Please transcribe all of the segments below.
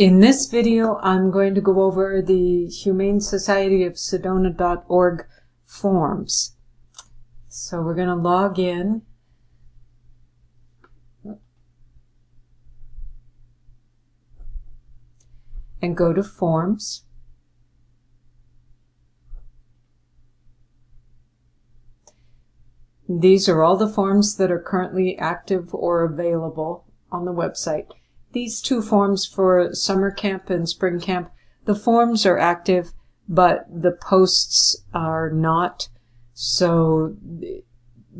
In this video, I'm going to go over the Humane Society of Sedona.org forms. So we're going to log in. And go to Forms. These are all the forms that are currently active or available on the website. These two forms for summer camp and spring camp, the forms are active, but the posts are not. So,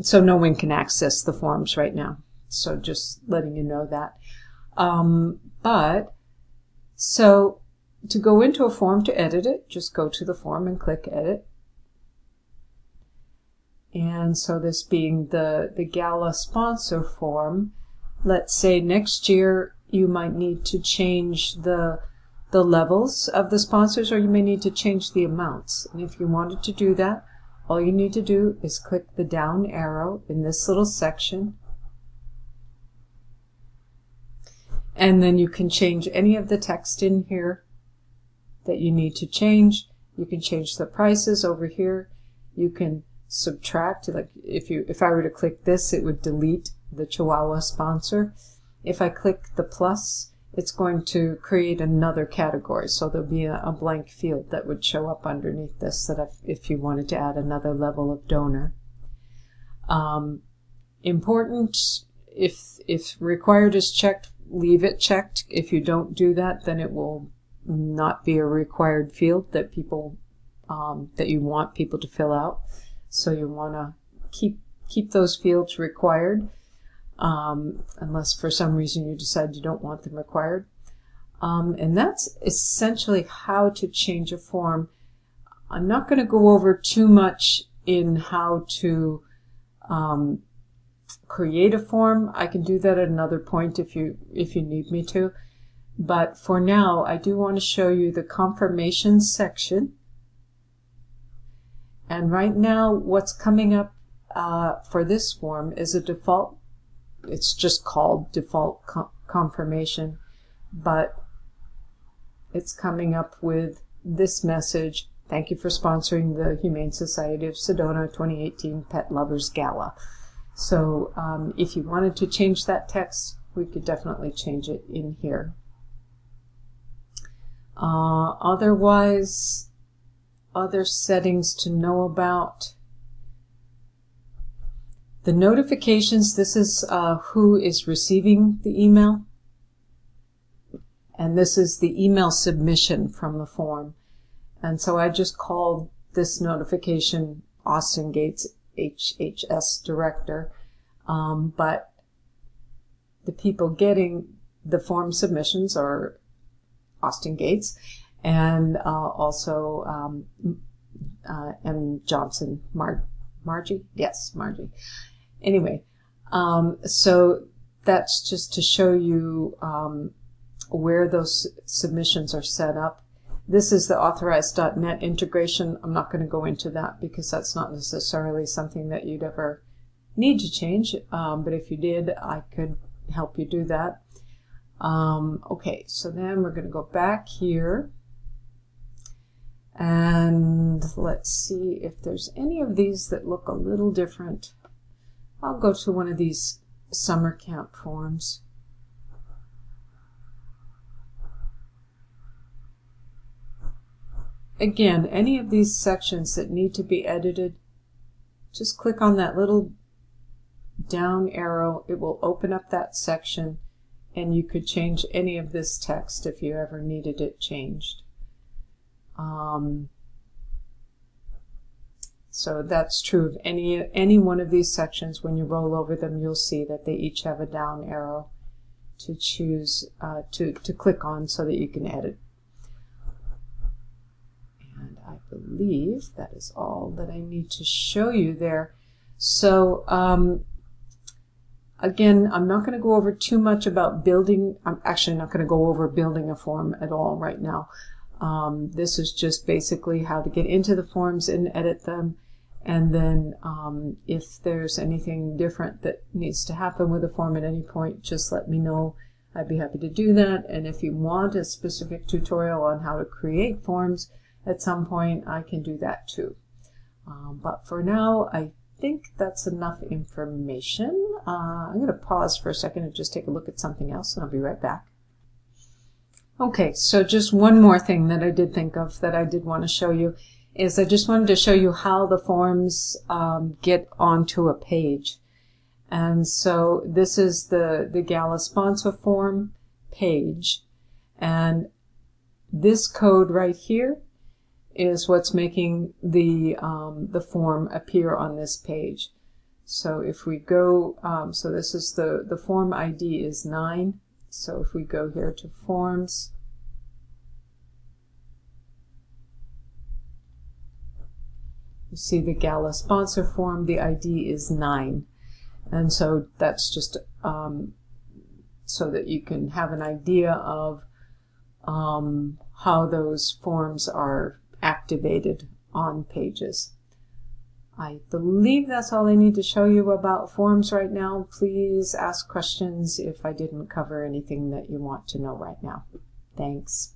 so no one can access the forms right now. So just letting you know that. Um, but, so to go into a form to edit it, just go to the form and click edit. And so this being the, the gala sponsor form, let's say next year you might need to change the the levels of the sponsors or you may need to change the amounts. And if you wanted to do that, all you need to do is click the down arrow in this little section. And then you can change any of the text in here that you need to change. You can change the prices over here. You can subtract, like if you if I were to click this, it would delete the Chihuahua sponsor. If I click the plus, it's going to create another category. So there'll be a, a blank field that would show up underneath this that if, if you wanted to add another level of donor. Um, important, if, if required is checked, leave it checked. If you don't do that, then it will not be a required field that people, um, that you want people to fill out. So you want to keep, keep those fields required um, unless for some reason you decide you don't want them required. Um, and that's essentially how to change a form. I'm not going to go over too much in how to um, create a form. I can do that at another point if you if you need me to. But for now, I do want to show you the confirmation section. And right now, what's coming up uh, for this form is a default it's just called default confirmation, but it's coming up with this message. Thank you for sponsoring the Humane Society of Sedona 2018 Pet Lovers Gala. So um, if you wanted to change that text, we could definitely change it in here. Uh, otherwise, other settings to know about. The notifications, this is uh, who is receiving the email. And this is the email submission from the form. And so I just called this notification Austin Gates HHS director. Um, but the people getting the form submissions are Austin Gates and uh, also um, uh, M. Johnson Mar- Margie. Yes, Margie. Anyway, um, so that's just to show you um, where those submissions are set up. This is the authorized.net integration. I'm not going to go into that because that's not necessarily something that you'd ever need to change. Um, but if you did, I could help you do that. Um, okay, so then we're going to go back here. And let's see if there's any of these that look a little different. I'll go to one of these summer camp forms. Again, any of these sections that need to be edited, just click on that little down arrow. It will open up that section and you could change any of this text if you ever needed it changed. Um, so that's true of any, any one of these sections. When you roll over them, you'll see that they each have a down arrow to choose, uh, to, to click on so that you can edit. And I believe that is all that I need to show you there. So, um, again, I'm not going to go over too much about building. I'm actually not going to go over building a form at all right now. Um, this is just basically how to get into the forms and edit them. And then um, if there's anything different that needs to happen with a form at any point, just let me know. I'd be happy to do that. And if you want a specific tutorial on how to create forms at some point, I can do that too. Um, but for now, I think that's enough information. Uh, I'm going to pause for a second and just take a look at something else, and I'll be right back. Okay, so just one more thing that I did think of that I did want to show you is I just wanted to show you how the forms um, get onto a page. And so this is the, the Gala sponsor form page. And this code right here is what's making the, um, the form appear on this page. So if we go, um, so this is the, the form ID is 9. So if we go here to forms, you see the gala sponsor form, the ID is 9. And so that's just um, so that you can have an idea of um, how those forms are activated on pages. I believe that's all I need to show you about forms right now. Please ask questions if I didn't cover anything that you want to know right now. Thanks.